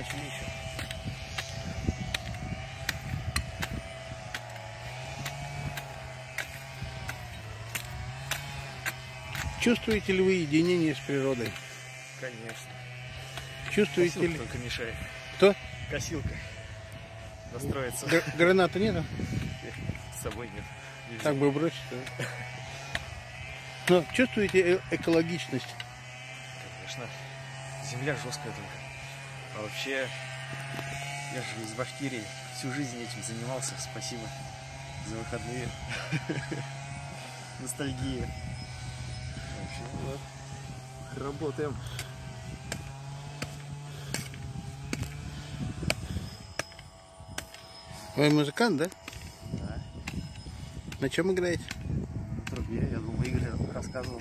начали еще. Чувствуете ли вы единение с природой? Конечно. Чувствуете Косилка ли... только мешает. Кто? Косилка. Настроиться Гр- Граната нет? с собой нет. Нельзя. Так бы бросить. да? Но чувствуете э- экологичность? Конечно. Земля жесткая только. А вообще, я же из Башкирии. Всю жизнь этим занимался. Спасибо за выходные. Ностальгия. Вообще, вот. Работаем. Вы музыкант, да? Да. На чем играете? На трубе, я думал, Игорь рассказывал.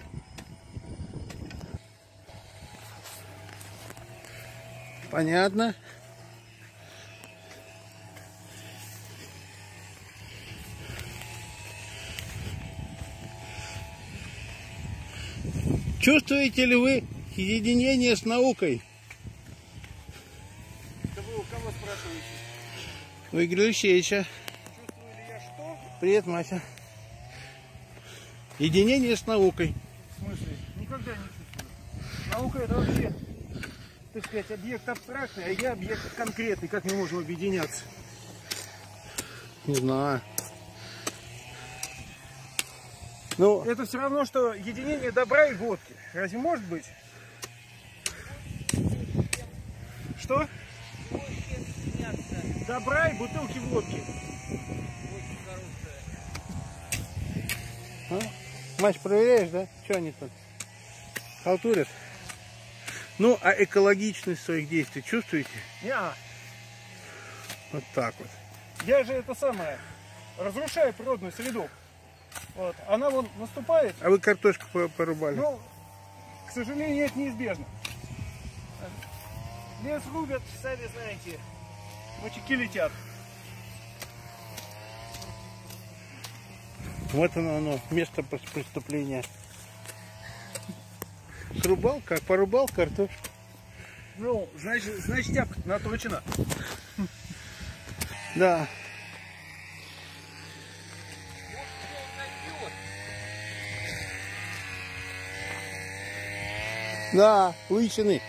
Понятно. Чувствуете ли вы единение с наукой? Это вы у кого спрашиваете? У Игоря Алексеевича. Чувствую ли я что? Привет, Мася. Единение с наукой. В смысле? Никогда не чувствую. Наука это вообще, так сказать, объект абстрактный, а я объект конкретный. Как мы можем объединяться? Не знаю. Ну, Это все равно, что единение добра и водки. Разве может быть? Что? Добра и бутылки водки. а? Мать, проверяешь, да? Что они тут? Халтурят? Ну, а экологичность своих действий чувствуете? Не, Вот так вот. я же это самое, разрушаю природную среду. Вот. Она вон наступает, А вы картошку по- порубали? Ну, к сожалению, это неизбежно. Лес рубят, сами знаете, мочеки летят. Вот оно, оно, место преступления. Срубал, как порубал картошку. Ну, значит, значит тяпка наточена. Да. Да, лычины.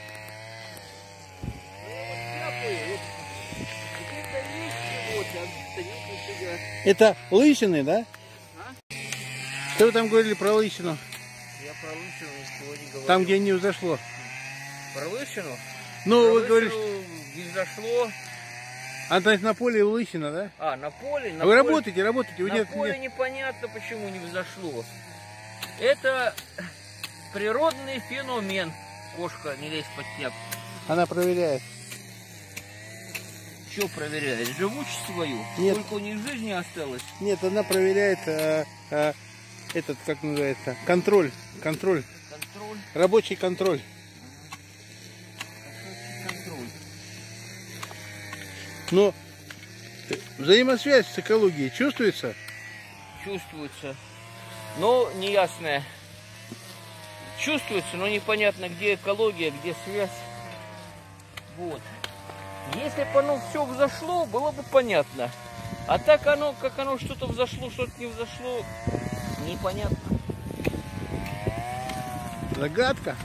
Это лысины, да? Что вы там говорили про лысину? Я про лысину ничего не говорю. Там, где не взошло. Про лысину? Ну, вы говорите, не зашло. а то есть на поле лысина, да? А, на поле? На А вы поле- работаете, работаете, вы На нет, поле нет. непонятно, почему не взошло. Это природный феномен. Кошка не лезь под тяп. Она проверяет. Что проверяет? Живучесть свою? Нет. Сколько у них жизни осталось? Нет, она проверяет э, э, этот, как называется, контроль. Контроль. Контроль. Рабочий контроль. Но взаимосвязь с экологией чувствуется? Чувствуется. Но неясное. Чувствуется, но непонятно, где экология, где связь. Вот. Если бы оно все взошло, было бы понятно. А так оно, как оно что-то взошло, что-то не взошло, непонятно. Загадка.